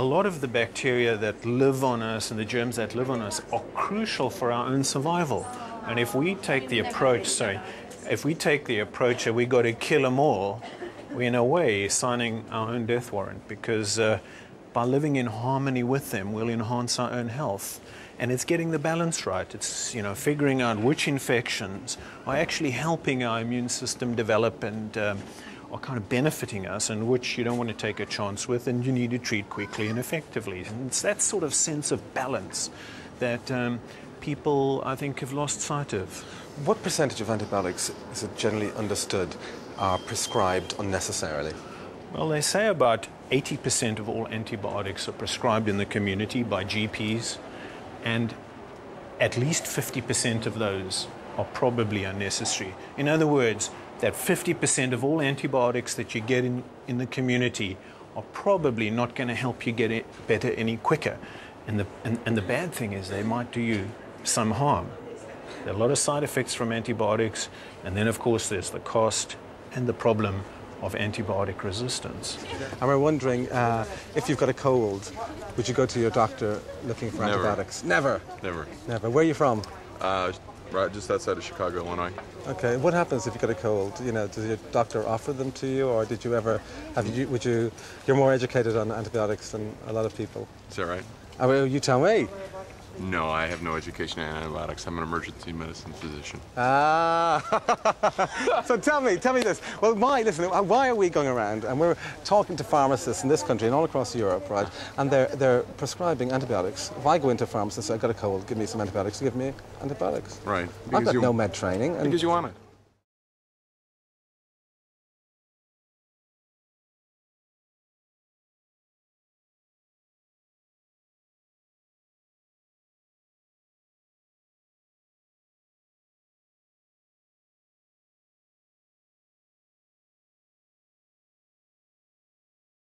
A lot of the bacteria that live on us and the germs that live on us are crucial for our own survival. And if we take the approach, sorry, if we take the approach that we got to kill them all, we're in a way signing our own death warrant because uh, by living in harmony with them, we'll enhance our own health. And it's getting the balance right. It's you know figuring out which infections are actually helping our immune system develop and um, are kind of benefiting us, and which you don't want to take a chance with, and you need to treat quickly and effectively. And it's that sort of sense of balance that um, people, I think, have lost sight of. What percentage of antibiotics is it generally understood are prescribed unnecessarily? Well, they say about 80% of all antibiotics are prescribed in the community by GPs, and at least 50% of those are probably unnecessary. In other words, that 50% of all antibiotics that you get in, in the community are probably not going to help you get it better any quicker. And the, and, and the bad thing is they might do you some harm. There are a lot of side effects from antibiotics, and then, of course, there's the cost and the problem of antibiotic resistance. And we're wondering uh, if you've got a cold, would you go to your doctor looking for Never. antibiotics? Never. Never. Never. Where are you from? Uh, right just outside of Chicago, Illinois. Okay. What happens if you get a cold? You know, does your doctor offer them to you, or did you ever have you? Would you? You're more educated on antibiotics than a lot of people. Is that right? Oh, you tell me. No, I have no education in antibiotics. I'm an emergency medicine physician. Ah. so tell me, tell me this. Well, why? Listen, why are we going around and we're talking to pharmacists in this country and all across Europe, right? And they're they're prescribing antibiotics. If I go into a pharmacist, I've got a cold, give me some antibiotics. Give me antibiotics. Right. I've got you, no med training. And because you want it.